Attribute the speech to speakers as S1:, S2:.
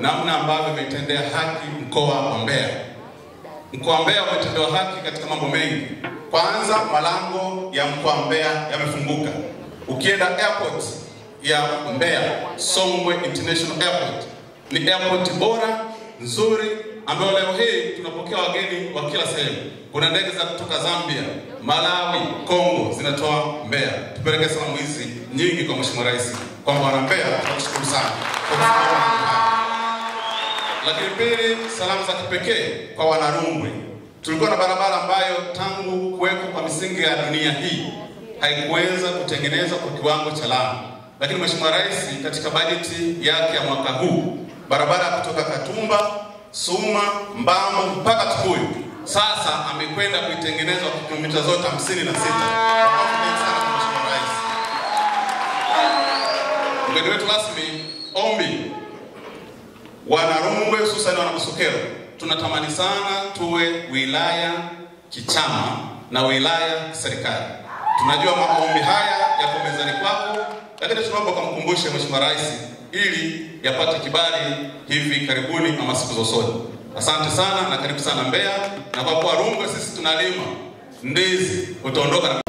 S1: namna ambavyo imetendea haki mkoa wa Mbeya. Mkoa wa Mbeya umetendewa haki katika mambo mengi. Kwanza, malango ya mkoa wa Mbeya yamefunguka. Ukienda airport ya Mbeya, Songwe International Airport, ni airport bora nzuri, ambayo leo hii tunapokea wageni wa kila sehemu. Kuna ndege za kutoka Zambia, Malawi, Kongo zinatoa Mbeya. Tupeleke salamu hizi nyingi kwa Mheshimiwa Rais kwamba wana Mbeya tunakushukuru sana Lakini pili, salamu za kipekee kwa Wanarungwe. Tulikuwa na barabara ambayo tangu kuwekwa kwa misingi ya dunia hii haikuweza kutengenezwa kwa kiwango cha lami, lakini Mheshimiwa Rais katika bajeti yake ya mwaka huu barabara kutoka Katumba, Suma, Mbamo mpaka Tukuyu sasa amekwenda kuitengenezwa kwa kilomita zote hamsini na sita. Mgeni wetu rasmi, ombi Wanarungwe hususani wana Busokelo, tunatamani sana tuwe wilaya kichama na wilaya serikali. Tunajua maombi haya yako mezani kwako, lakini tunaomba ukamkumbushe Mheshimiwa Rais ili yapate kibali hivi karibuni ama siku za usoni. Asante sana na karibu sana mbea na kwa kuwa Rungwe sisi tunalima ndizi, utaondoka na